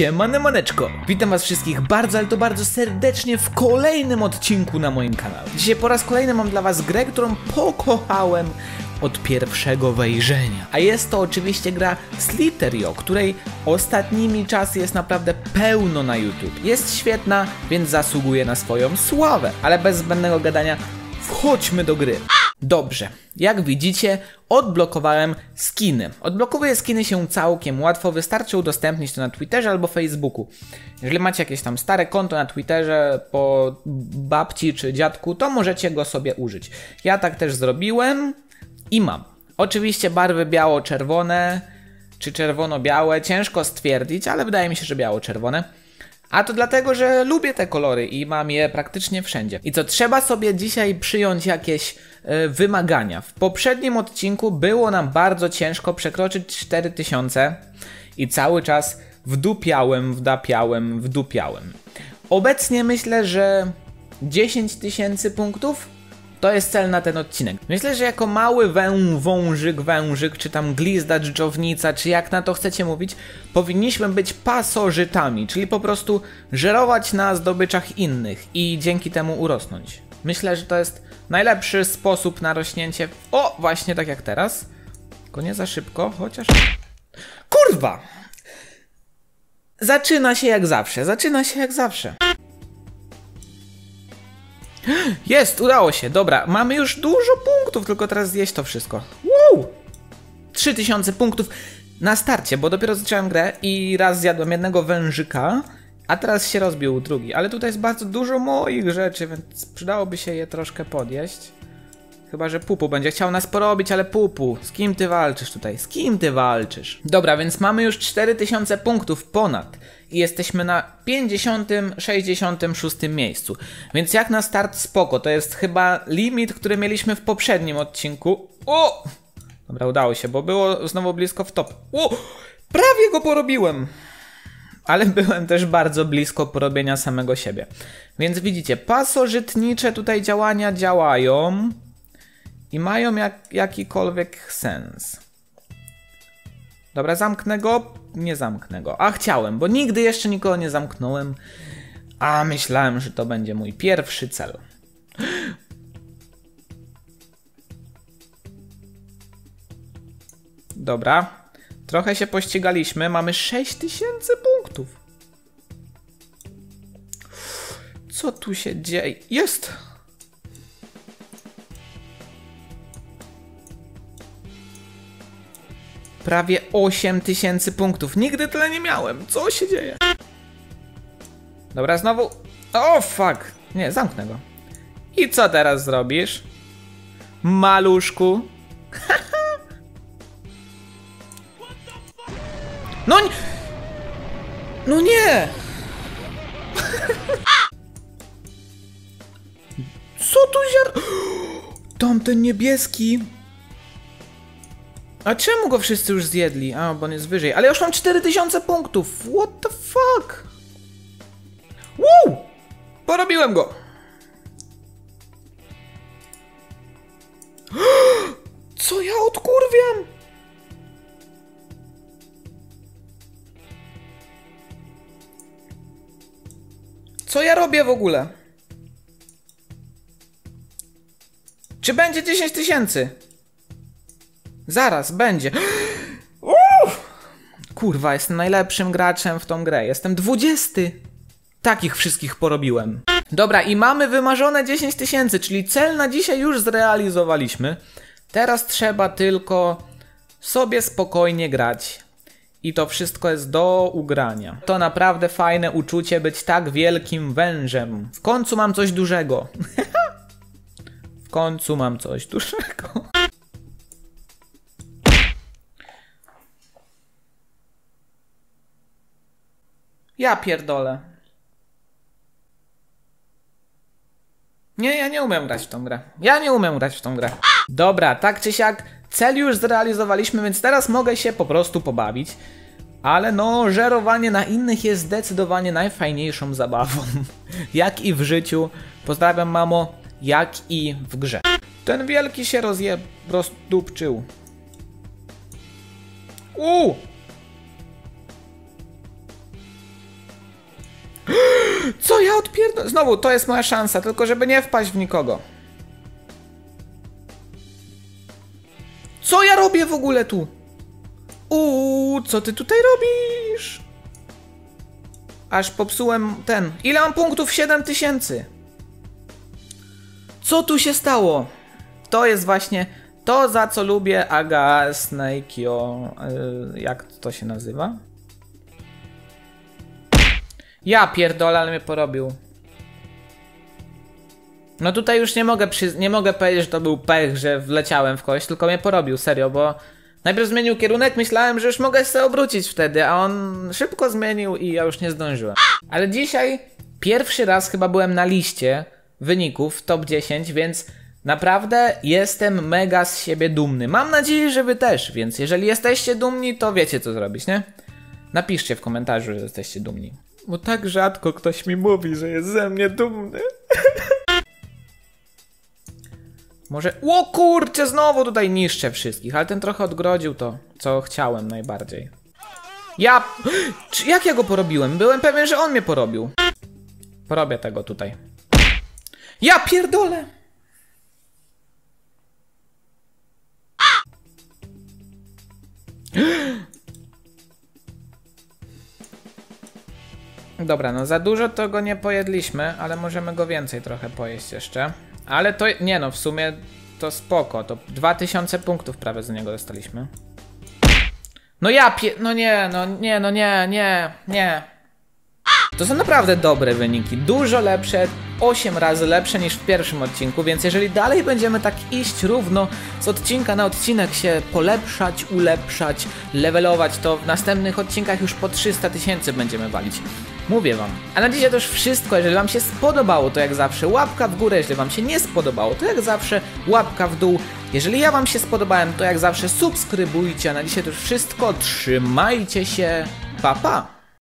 Siemane maneczko! Witam was wszystkich bardzo, ale to bardzo serdecznie w kolejnym odcinku na moim kanale. Dzisiaj po raz kolejny mam dla was grę, którą pokochałem od pierwszego wejrzenia. A jest to oczywiście gra Slither.io, której ostatnimi czasy jest naprawdę pełno na YouTube. Jest świetna, więc zasługuje na swoją sławę. Ale bez zbędnego gadania, wchodźmy do gry. Dobrze, jak widzicie, odblokowałem skiny. Odblokowuję skiny się całkiem łatwo, wystarczy udostępnić to na Twitterze albo Facebooku. Jeżeli macie jakieś tam stare konto na Twitterze po babci czy dziadku, to możecie go sobie użyć. Ja tak też zrobiłem i mam. Oczywiście barwy biało-czerwone czy czerwono-białe, ciężko stwierdzić, ale wydaje mi się, że biało-czerwone. A to dlatego, że lubię te kolory i mam je praktycznie wszędzie. I co trzeba sobie dzisiaj przyjąć jakieś y, wymagania. W poprzednim odcinku było nam bardzo ciężko przekroczyć 4000 i cały czas wdupiałem, wdapiałem, wdupiałem. Obecnie myślę, że 10 tysięcy punktów to jest cel na ten odcinek. Myślę, że jako mały wę, wążyk, wężyk, czy tam glizda, dżdżownica, czy jak na to chcecie mówić, powinniśmy być pasożytami, czyli po prostu żerować na zdobyczach innych i dzięki temu urosnąć. Myślę, że to jest najlepszy sposób na rośnięcie. O, właśnie tak jak teraz. Tylko nie za szybko, chociaż. Kurwa! Zaczyna się jak zawsze, zaczyna się jak zawsze. Jest, udało się. Dobra, mamy już dużo punktów, tylko teraz zjeść to wszystko. Wow! 3000 punktów na starcie, bo dopiero zacząłem grę i raz zjadłem jednego wężyka, a teraz się rozbił drugi. Ale tutaj jest bardzo dużo moich rzeczy, więc przydałoby się je troszkę podjeść. Chyba, że Pupu będzie chciał nas porobić, ale Pupu, z kim ty walczysz tutaj? Z kim ty walczysz? Dobra, więc mamy już 4000 punktów ponad i jesteśmy na 50, 66 miejscu. Więc jak na start spoko, to jest chyba limit, który mieliśmy w poprzednim odcinku. O! Dobra, udało się, bo było znowu blisko w top. O! Prawie go porobiłem! ale byłem też bardzo blisko porobienia samego siebie. Więc widzicie, pasożytnicze tutaj działania działają i mają jak, jakikolwiek sens. Dobra, zamknę go. Nie zamknę go. A chciałem, bo nigdy jeszcze nikogo nie zamknąłem. A myślałem, że to będzie mój pierwszy cel. Dobra. Trochę się pościgaliśmy. Mamy 6000 punktów. Co tu się dzieje? Jest! Prawie 8 tysięcy punktów. Nigdy tyle nie miałem. Co się dzieje? Dobra, znowu. O, fuck. Nie, zamknę go. I co teraz zrobisz? Maluszku. no nie. No nie. Co tu się... Tamten niebieski a czemu go wszyscy już zjedli? A, bo on jest wyżej. Ale już mam 4000 punktów. What the fuck? Woo! Porobiłem go. Co ja odkurwiam? Co ja robię w ogóle? Czy będzie 10 tysięcy? Zaraz, będzie. Uff! Kurwa, jestem najlepszym graczem w tą grę. Jestem 20. Takich wszystkich porobiłem. Dobra, i mamy wymarzone 10 tysięcy, czyli cel na dzisiaj już zrealizowaliśmy. Teraz trzeba tylko sobie spokojnie grać. I to wszystko jest do ugrania. To naprawdę fajne uczucie być tak wielkim wężem. W końcu mam coś dużego. w końcu mam coś dużego. Ja pierdolę. Nie, ja nie umiem grać w tą grę. Ja nie umiem grać w tą grę. Dobra, tak czy siak, cel już zrealizowaliśmy, więc teraz mogę się po prostu pobawić. Ale no, żerowanie na innych jest zdecydowanie najfajniejszą zabawą. jak i w życiu. Pozdrawiam mamo, jak i w grze. Ten wielki się rozje... rozdupczył. Uuu! Co ja odpierdolę? Znowu, to jest moja szansa, tylko żeby nie wpaść w nikogo. Co ja robię w ogóle tu? Uuu, co ty tutaj robisz? Aż popsułem ten. Ile mam punktów? 7000. Co tu się stało? To jest właśnie to, za co lubię Aga Snake'io. Yy, jak to się nazywa? Ja pierdolę, ale mnie porobił. No tutaj już nie mogę, nie mogę powiedzieć, że to był pech, że wleciałem w kogoś, tylko mnie porobił, serio, bo najpierw zmienił kierunek, myślałem, że już mogę się obrócić wtedy, a on szybko zmienił i ja już nie zdążyłem. Ale dzisiaj pierwszy raz chyba byłem na liście wyników top 10, więc naprawdę jestem mega z siebie dumny. Mam nadzieję, że wy też, więc jeżeli jesteście dumni, to wiecie co zrobić, nie? Napiszcie w komentarzu, że jesteście dumni. Bo tak rzadko ktoś mi mówi, że jest ze mnie dumny. Może. O kurczę, znowu tutaj niszczę wszystkich, ale ten trochę odgrodził to, co chciałem najbardziej. Ja. Czy, jak ja go porobiłem? Byłem pewien, że on mnie porobił. Porobię tego tutaj. Ja pierdolę! Dobra, no za dużo to go nie pojedliśmy, ale możemy go więcej trochę pojeść jeszcze. Ale to, nie no, w sumie to spoko, to 2000 punktów prawie z niego dostaliśmy. No ja pie... no nie, no nie, no nie, nie, nie. To są naprawdę dobre wyniki, dużo lepsze, 8 razy lepsze niż w pierwszym odcinku, więc jeżeli dalej będziemy tak iść równo z odcinka na odcinek się polepszać, ulepszać, levelować, to w następnych odcinkach już po 300 tysięcy będziemy walić. Mówię wam. A na dzisiaj to już wszystko. Jeżeli wam się spodobało, to jak zawsze łapka w górę. Jeżeli wam się nie spodobało, to jak zawsze łapka w dół. Jeżeli ja wam się spodobałem, to jak zawsze subskrybujcie. A na dzisiaj to już wszystko. Trzymajcie się. Pa, pa.